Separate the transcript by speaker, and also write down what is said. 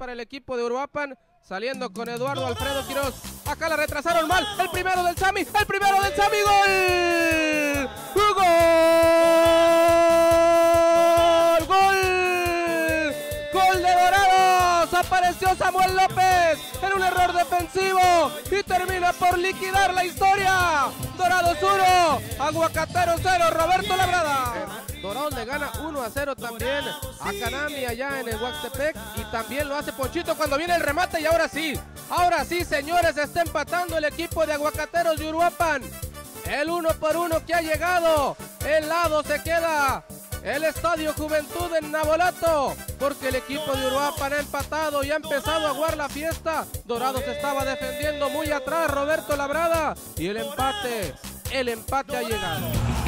Speaker 1: para el equipo de Uruapan. Saliendo con Eduardo Alfredo Quiroz. Acá la retrasaron mal. El primero del Sami. El primero del Sami. ¡Gol! ¡Gol! ¡Gol! ¡Gol de Dorados! Apareció Samuel López en un error defensivo y termina por liquidar la historia. Dorados 1, Aguacatero 0, Roberto Labrada. Dorados le gana 1 a 0 también a Canami allá en el Huaxtepec y también lo hace Ponchito cuando viene el remate y ahora sí, ahora sí señores, está empatando el equipo de Aguacateros de Uruapan. El uno por uno que ha llegado, el lado se queda el Estadio Juventud en Nabolato, porque el equipo de Uruapan ha empatado y ha empezado a jugar la fiesta. Dorados estaba defendiendo muy atrás Roberto Labrada y el empate, el empate ha llegado.